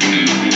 Mm-hmm.